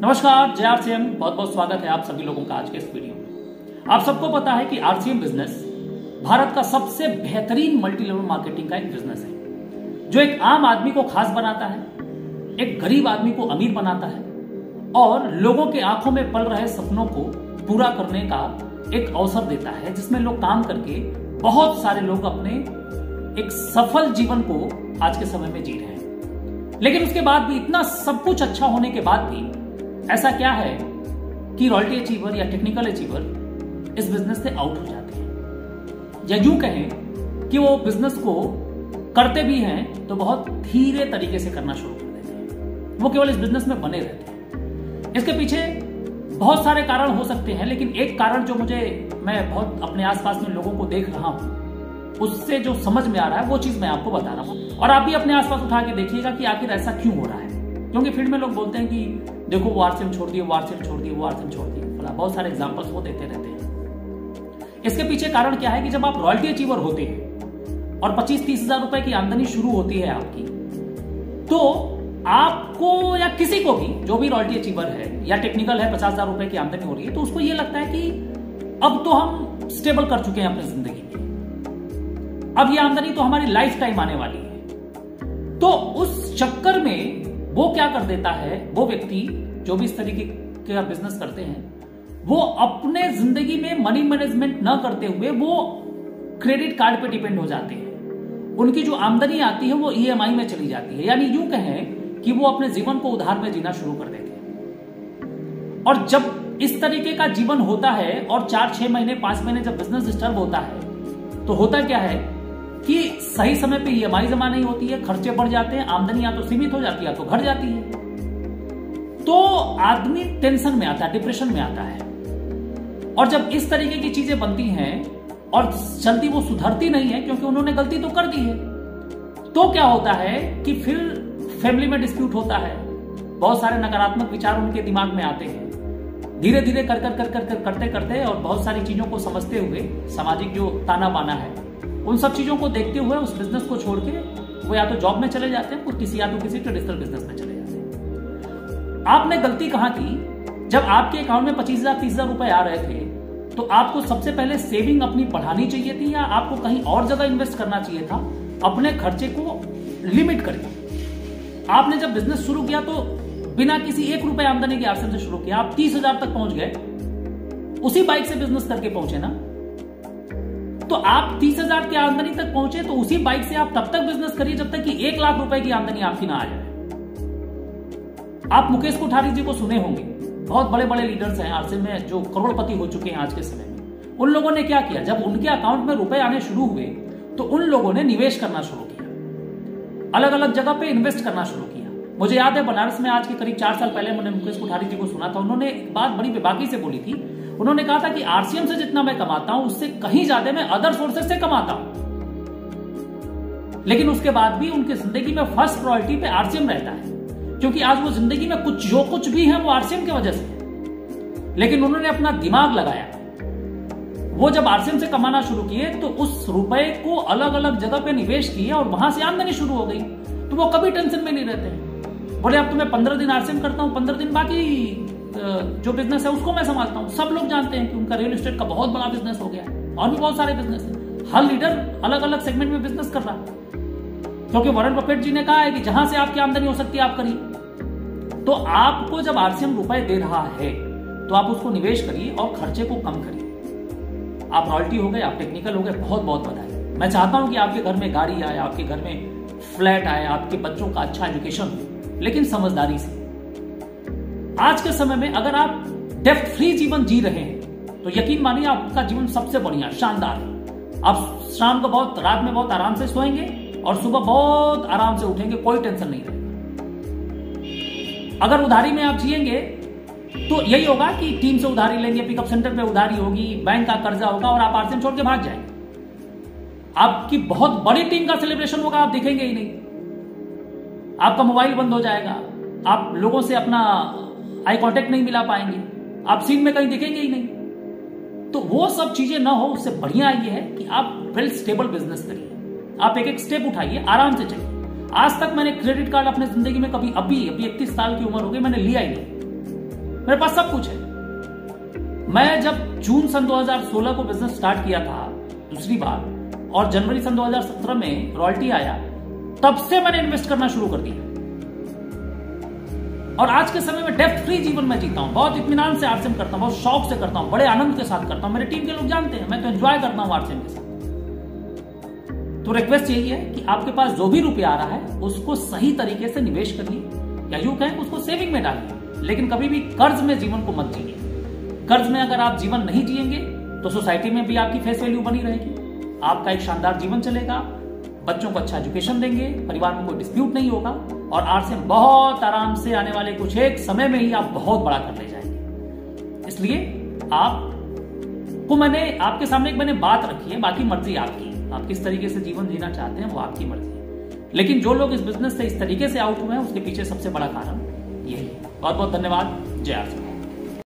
नमस्कार, जय आरसीएम। बहुत बहुत स्वागत है आप सभी लोगों का आज के इस वीडियो में। आप सबको पता है कि आरसीएम बिज़नेस भारत का सबसे बेहतरीन मल्टी लेवल मार्केटिंग का एक बिज़नेस है, जो एक आम आदमी को खास बनाता है, एक गरीब आदमी को अमीर बनाता है, और लोगों के आँखों में पल रहे सपनों को पूरा करने का एक अवसर देता है, जिसमें लोग काम करके बहुत सारे लोग अपने एक सफल जीवन को आज के समय में जी रहे हैं। लेकिन उसके बाद भी इतना सब कुछ अच्छा होने के बाद भी ऐसा क्या है कि रॉयल्टी अचीवर या टेक्निकल अचीवर इस बिज़नेस से आउट हो जाते हैं? या यूँ कहें कि वो बिज़नेस को करते भी हैं तो बहुत धीरे तरीके से करना शुरू कर देते हैं। वो केवल इस बिज़नेस में बने रहते हैं। इसके पीछे बहुत सारे कारण हो सकते हैं, लेकिन एक कारण जो मुझे, मैं बहुत अपने आसपास में लोगों को देख रहा हूँ, उससे जो समझ में आ रहा है, वो चीज़ मैं आपको बता रहा हूँ। और आप भी अपने आसपास उठा के देखिएगा कि आखिर ऐसा क्यों हो रहा है। क्योंकि फ़ील्ड में लोग बोलते हैं कि देखो वो छोड़ दिए वो छोड़ दिए वो छोड़ दिए। फला बहुत सारे एग्जाम्पल्स वो देते रहते हैं। इसके पीछे कारण क्या है कि जब आप रॉयल्टी अचीवर होते हैं और पच्चीस तीस हज़ार रुपए की आमदनी शुरू होती है आपकी तो आपको या किसी को भी, जो भी रॉयल्टी अचीवर है या टेक्निकल है, पचास हज़ार रुपए की आमदनी हो रही है तो उसको यह लगता है कि अब तो हम स्टेबल कर चुके हैं अपनी ज़िंदगी में। अब यह आमदनी तो हमारी लाइफ टाइम आने वाली है। तो उस चक्कर में वो क्या कर देता है, वो व्यक्ति जो भी इस तरीके का बिज़नेस करते हैं, वो अपने ज़िंदगी में मनी मैनेजमेंट न करते हुए वो क्रेडिट कार्ड पे डिपेंड हो जाते हैं। उनकी जो आमदनी आती है वो ईएमआई में चली जाती है। यानी यूँ कहें कि वो अपने जीवन को उधार में जीना शुरू कर देते हैं। और जब इस तरीके का जीवन होता है और चार छह महीने, पाँच महीने जब बिज़नेस डिस्टर्ब होता है तो होता क्या है? कि सही समय पे ईएमआई जमा नहीं होती है, खर्चे बढ़ जाते हैं, आमदनी या तो सीमित हो जाती है तो घट जाती है। तो आदमी टेंशन में आता है, डिप्रेशन में आता है। और जब इस तरीके की चीज़ें बनती हैं, और जल्दी वो सुधरती नहीं है, क्योंकि उन्होंने गलती तो कर दी है तो क्या होता है कि फिर फैमिली में डिस्प्यूट होता है। बहुत सारे नकारात्मक विचार उनके दिमाग में आते हैं। धीरे धीरे कर कर कर कर कर करते करते और बहुत सारी चीज़ों को समझते हुए सामाजिक जो ताना बाना है उन सब चीज़ों को देखते हुए उस बिज़नेस को छोड़ के वो या तो जॉब में चले जाते हैं और किसी या तो किसी ट्रेडिशनल बिज़नेस में चले जाते हैं। आपने गलती कहाँ की? जब आपके अकाउंट में पच्चीस हज़ार, तीस हज़ार रुपए आ रहे थे तो आपको सबसे पहले सेविंग अपनी बढ़ानी चाहिए थी या आपको कहीं और जगह इन्वेस्ट करना चाहिए था? अपने खर्चे को लिमिट करके आपने जब बिज़नेस शुरू किया तो बिना किसी एक रुपए आमदनी के आसन से शुरू किया, आप तीस हज़ार तक पहुँच गए। उसी बाइक से बिज़नेस करके पहुँचे ना? तो आप तीस हज़ार की आमदनी तक पहुँचे तो उसी बाइक से आप तब तक बिज़नेस करिए जब तक कि एक लाख रुपए की आमदनी आपकी ना आ जाए। आप मुकेश कोठारी जी को सुने होंगे। बहुत बड़े बड़े लीडर्स हैं आरसे में, जो करोड़पति हो चुके हैं आज के समय में। उन लोगों ने क्या किया? जब उनके अकाउंट में रुपए आने शुरू हुए तो उन लोगों ने निवेश करना शुरू किया। अलग अलग जगह पे इन्वेस्ट करना शुरू किया। मुझे याद है बनारस में आज के करीब चार साल पहले मैंने मुकेश कोठारी जी को सुना था। उन्होंने एक बात बड़ी बेबाकी से बोली थी। उन्होंने कहा था कि आरसीएम से जितना मैं कमाता हूँ, उससे कहीं ज़्यादा मैं अदर सोर्सेस से कमाता हूँ। लेकिन उसके बाद भी उनकी ज़िंदगी में फ़र्स्ट प्रायोरिटी पे आरसीएम रहता है। क्योंकि आज वो ज़िंदगी में कुछ, जो कुछ भी है, वो आरसीएम की वजह से लेकिन उन्होंने अपना दिमाग लगाया। वो जब आरसीएम से कमाना शुरू किए तो उस रुपए को अलग अलग जगह पे निवेश किए और वहाँ से आमदनी शुरू हो गई। तो वो कभी टेंशन में नहीं रहते बोले अब तो मैं पंद्रह दिन आरसीएम करता हूँ, पंद्रह दिन बाकी जो बिज़नेस है उसको मैं संभालता हूँ। सब लोग जानते हैं कि उनका रियल एस्टेट का बहुत बड़ा बिज़नेस हो गया और भी बहुत सारे बिज़नेस है। हर लीडर अलग अलग सेगमेंट में बिज़नेस कर रहा है। क्योंकि वरुण बफेट जी ने कहा है कि जहाँ से आपकी आमदनी हो सकती है, आप करिए। तो आपको जब आरसीएम रुपए दे रहा है तो आप उसको निवेश करिए और खर्चे को कम करिए। आप रॉयल्टी हो गए, आप टेक्निकल हो गए बहुत बहुत बधाई। मैं चाहता हूँ कि आपके घर में गाड़ी आए, आपके घर में फ्लैट आए, आपके बच्चों का अच्छा एजुकेशन हो। लेकिन समझदारी से। आज के समय में अगर आप डेफ्ट फ्री जीवन जी रहे हैं तो यकीन मानिए आपका जीवन सबसे बढ़िया, शानदार है। आप शाम को बहुत, रात में बहुत आराम से सोएँगे और सुबह बहुत आराम से उठेंगे, कोई टेंशन नहीं रहेगा अगर उधारी में आप जिएँगे तो यही होगा कि टीम से उधारी लेंगे पिकअप सेंटर पे उधारी होगी बैंक का कर्जा होगा और आप आरसीएम छोड़ के भाग जाएँगे। आपकी बहुत बड़ी टीम का सेलिब्रेशन होगा, आप दिखेंगे ही नहीं। आपका मोबाइल बंद हो जाएगा। आप लोगों से अपना आई कांटेक्ट नहीं मिला पाएँगे। आप सीन में कहीं दिखेंगे ही नहीं। तो वो सब चीज़ें ना हो, उससे बढ़िया ये है कि आप वेल स्टेबल बिज़नेस करिए। आप एक एक स्टेप उठाइए, आराम से चलिए। आज तक मैंने क्रेडिट कार्ड अपने ज़िंदगी में कभी, अभी अभी इकतीस साल की उम्र हो गई, मैंने लिया ही नहीं। मेरे पास सब कुछ है। मैं जब जून सन 2016 को बिज़नेस स्टार्ट किया था, दूसरी बार, और जनवरी सन 2017 में रॉयल्टी आया तब से मैंने इन्वेस्ट करना शुरू कर दिया। और आज के समय में डेप्थ फ्री जीवन में जीता हूँ। बहुत इत्मीनान से आरसीएम करता हूँ, बहुत शौक से करता हूँ, बड़े आनंद के साथ करता हूँ। मेरे टीम के लोग जानते हैं, मैं तो एंजॉय करता हूँ आरसीएम के साथ। तो रिक्वेस्ट यही है कि आपके पास जो भी रुपया आ रहा है, उसको सही तरीके से निवेश करिए, या यूँ कहें, उसको सेविंग में डालिए। लेकिन कभी भी कर्ज में जीवन को मत जिए। कर्ज में अगर आप जीवन नहीं जिएँगे तो सोसाइटी में भी आपकी फेस वैल्यू बनी रहेगी। आपका एक शानदार जीवन चलेगा। बच्चों को अच्छा एजुकेशन देंगे, परिवार में कोई डिस्प्यूट नहीं होगा और आर से बहुत आराम से आने वाले कुछ एक समय में ही आप बहुत बड़ा कर ले जाएँगे। इसलिए आप, को मैंने, आपके सामने एक मैंने बात रखी है, बाकी मर्ज़ी आपकी आप किस तरीके से जीवन जीना चाहते हैं, वो आपकी मर्ज़ी है। लेकिन जो लोग इस बिज़नेस से, इस तरीके से आउट हुए हैं, उसके पीछे सबसे बड़ा कारण यही है। बहुत बहुत धन्यवाद। जय आर